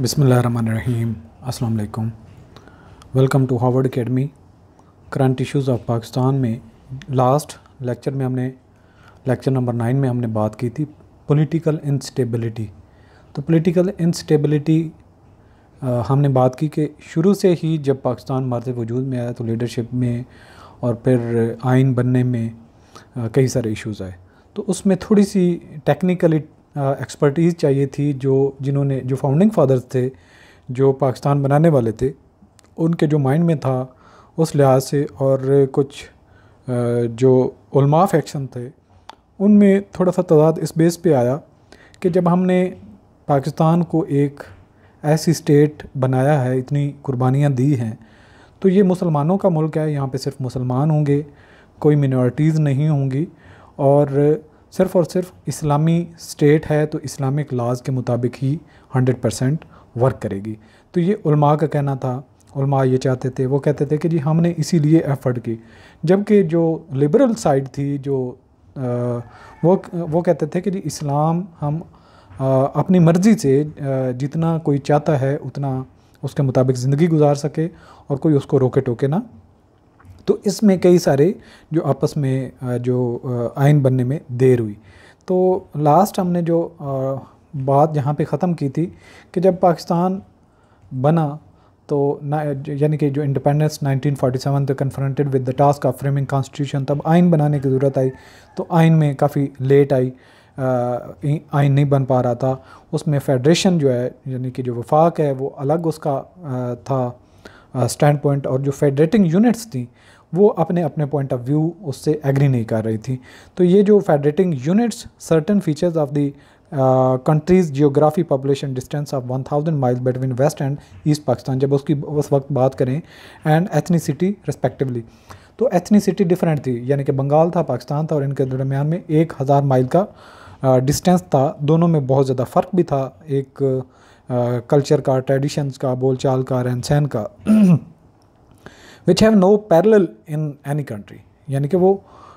बिसमीम अस्सलाम welcome to Harvard Academy current issues of Pakistan में लास्ट लेक्चर में हमने लेक्चर नंबर नाइन में हमने बात की थी पॉलिटिकल इंस्टेबिलिटी तो पॉलिटिकल इंस्टेबिलिटी हमने बात की कि शुरू से ही जब पाकिस्तान मारते वजूद में आया तो लीडरशिप में और फिर आइन बनने में कई सारे इश्यूज़ आए। तो उसमें थोड़ी सी टेक्निकली एक्सपर्टीज़ चाहिए थी जो जिन्होंने, जो फाउंडिंग फादर्स थे, जो पाकिस्तान बनाने वाले थे, उनके जो माइंड में था, उस लिहाज से और कुछ जो उलमा फैक्शन थे, उनमें थोड़ा सा तदाद इस बेस पे आया कि जब हमने पाकिस्तान को एक ऐसी स्टेट बनाया है, इतनी कुर्बानियाँ दी हैं तो ये मुसलमानों का मुल्क है, यहाँ पे सिर्फ़ मुसलमान होंगे, कोई मिनॉरिटीज़ नहीं होंगी और सिर्फ़ और सिर्फ़ इस्लामी स्टेट है तो इस्लामिक लाज के मुताबिक ही हंड्रेड परसेंट वर्क करेगी। तो ये उलमा का कहना था। उलमा ये चाहते थे वो कहते थे कि जी हमने इसीलिए एफ़र्ट की। जबकि जो लिबरल साइड थी जो आ, वो वो कहते थे कि जी इस्लाम हम आ, अपनी मर्ज़ी से जितना कोई चाहता है उतना उसके मुताबिक ज़िंदगी गुजार सके और कोई उसको रोके टोके ना तो इसमें कई सारे जो आपस में जो आयन बनने में देर हुई। तो लास्ट हमने जो बात यहाँ पे ख़त्म की थी कि जब पाकिस्तान बना तो यानी कि जो इंडिपेंडेंस 1947 तक confronted with the task of framing constitution तब आइन बनाने की ज़रूरत आई। तो आइन में काफ़ी लेट आई आइन नहीं बन पा रहा था। उसमें फेडरेशन जो है यानी कि जो वफाक है वो अलग उसका आ, था। स्टैंड पॉइंट और जो फेडरेटिंग यूनिट्स थी, वो अपने अपने पॉइंट ऑफ़ व्यू उससे एग्री नहीं कर रही थी। तो ये जो federating units certain features of the countries geography population distance of 1000 miles between West and East Pakistan जब उसकी, उस वक्त बात करें एंड एथनीसिटी रिस्पेक्टिवली तो एथनीसिटी डिफरेंट थी, यानी कि बंगाल था, पाकिस्तान था, और इनके दरमियान में एक हज़ार माइल का डिस्टेंस था, दोनों में बहुत ज़्यादा फ़र्क भी था। एक कल्चर का ट्रेडिशंस का, बोलचाल का रहन सहन का। Which have no parallel in any country यानी कि वो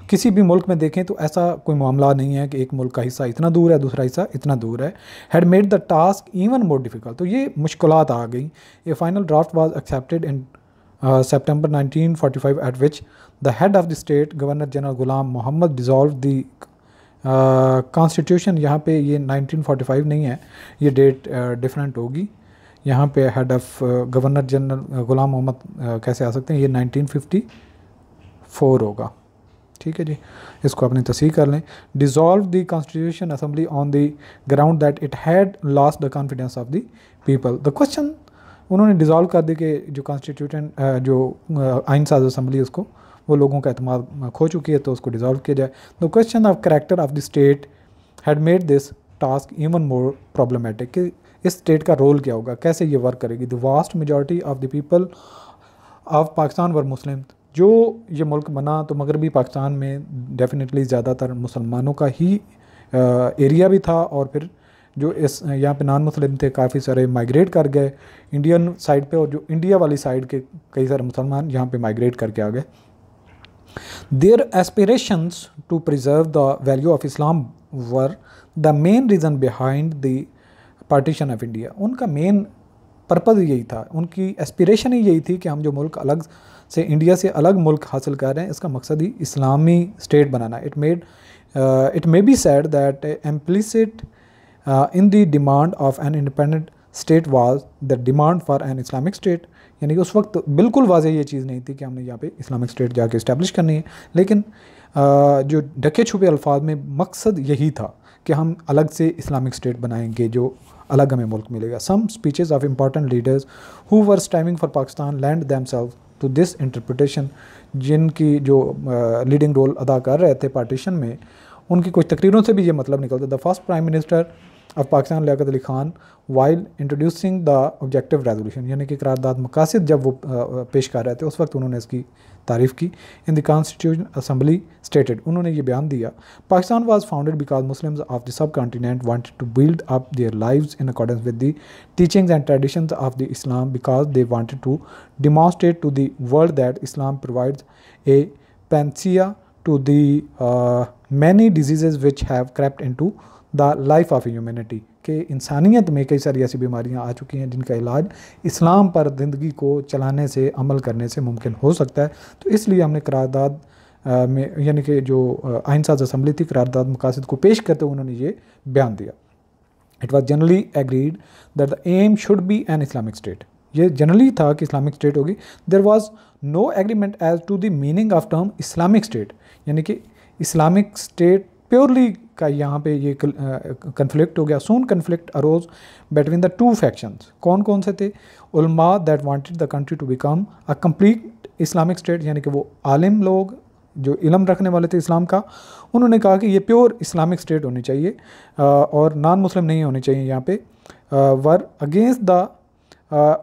किसी भी मुल्क में देखें तो ऐसा कोई मामला नहीं है कि एक मुल्क का हिस्सा इतना दूर है, दूसरा हिस्सा इतना दूर है। Had made the task even more difficult तो ये मुश्किल आ गई। A final draft was accepted in September 1945 at which the head of the state governor general Ghulam Mohammad dissolve the constitution यहाँ पे ये 1945 नहीं है ये डेट डिफरेंट uh, होगी। यहाँ पे head of governor general Ghulam Mohammad कैसे आ सकते हैं? ये 1954 होगा। ठीक है जी? इसको अपनी तस्वीर कर लें। Dissolve the constitution assembly on the ground that it had lost the confidence of the people the question उन्होंने डिज़ोल्व कर दी कि जो कॉन्स्टिट्यूशन जो आइन साज असम्बली उसको वो लोगों का अतमाद खो चुकी है तो उसको डिज़ोल्व किया जाए। The question of character of the state had made this task even more problematic कि इस स्टेट का रोल क्या होगा? कैसे ये वर्क करेगी? The vast majority of the people of Pakistan were Muslim जो ये मुल्क बना तो मगरबी पाकिस्तान में डेफिनेटली ज़्यादातर मुसलमानों का ही आ, एरिया भी था और फिर जो इस यहाँ पे नॉन मुस्लिम थे काफ़ी सारे माइग्रेट कर गए। इंडियन साइड पे और जो इंडिया वाली साइड के कई सारे मुसलमान यहाँ पे माइग्रेट करके आ गए। Their aspirations to preserve the value of Islam were the main reason behind the partition of India उनका मेन पर्पज़ यही था। उनकी एस्पिरेशन ही यही थी कि हम जो मुल्क अलग से इंडिया से अलग मुल्क हासिल कर रहे हैं, इसका मकसद ही इस्लामी state banana it made it may be said that implicit in the demand of an independent state was the demand for an Islamic state यानी कि उस वक्त बिल्कुल वाजह ये चीज़ नहीं थी कि हमने यहाँ पे इस्लामिक स्टेट जाके इस्टेब्लिश करनी है। लेकिन जो ढके छुपे अल्फाज में मकसद यही था कि हम अलग से इस्लामिक स्टेट बनाएँगे जो अलग हमें मुल्क मिलेगा। Some speeches of important leaders who were striving for Pakistan lend themselves to this interpretation जिनकी जो लीडिंग रोल अदा कर रहे थे पार्टीशन में, उनकी कुछ तकरीरों से भी ये मतलब निकलता the first prime minister of Pakistan Liaquat Ali Khan while introducing the objective resolution यानी कि करारदाद मकासद जब वो पेश कर रहे थे उस वक्त उन्होंने इसकी तारीफ़ की। In the constitution assembly stated उन्होंने ये बयान दिया Pakistan was founded because Muslims of the subcontinent wanted to build up their lives in accordance with the teachings and traditions of the Islam because they wanted to demonstrate to the world that Islam provides a panacea to the uh, many diseases which have crept into the life of humanity, कि इंसानियत में कई सारी ऐसी बीमारियाँ आ चुकी हैं जिनका इलाज इस्लाम पर ज़िंदगी को चलाने से, अमल करने से मुमकिन हो सकता है। तो इसलिए हमने करारदाद में, यानी कि जो आइन साज असम्बली थी, करारदाद मकासद को पेश करते हुए उन्होंने ये बयान दिया। It was generally agreed that the aim should be an Islamic state ये जनरली था कि इस्लामिक स्टेट होगी। There was no agreement as to the meaning of term Islamic state यानी कि इस्लामिक स्टेट प्योरली का यहाँ पे ये कन्फ्लिक्ट हो गया। Soon conflict arose between the two factions कौन कौन से थे? उलमा that wanted the country to become a complete Islamic state यानी कि वो आलिम लोग, जो इलम रखने वाले थे इस्लाम का, उन्होंने कहा कि ये प्योर इस्लामिक स्टेट होनी चाहिए और नॉन मुस्लिम नहीं होने चाहिए यहाँ पे। Were against the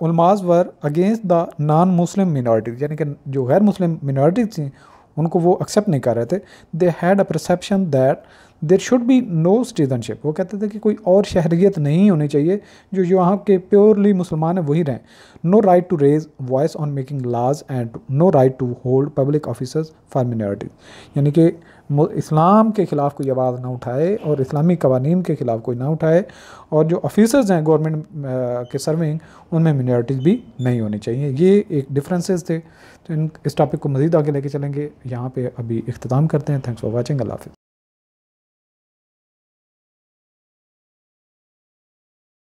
उलमाज were against the non Muslim minorities यानी कि जो गैर मुस्लिम मिनॉरिटीज़ थी उनको वो एक्सेप्ट नहीं कर रहे थे. They had a perception that there should be no citizenship वो कहते थे कि कोई और शहरीत नहीं होनी चाहिए, जो यहाँ के प्योरली मुसलमान हैं, वही रहें। No right to raise voice on making laws and no right to hold public officers for minorities यानी कि इस्लाम के ख़िलाफ़ कोई आवाज़ ना उठाए और इस्लामी कवानीन के ख़िलाफ़ कोई ना उठाए और जो ऑफिसर्स हैं गवर्नमेंट के सर्विंग उनमें मिनॉरिटीज़ भी नहीं होनी चाहिए। ये एक डिफरेंसेस थे। तो इन, इस टॉपिक को मज़ीद आगे लेके चलेंगे। यहाँ पे अभी अख्ताम करते हैं। Thanks for watching Allah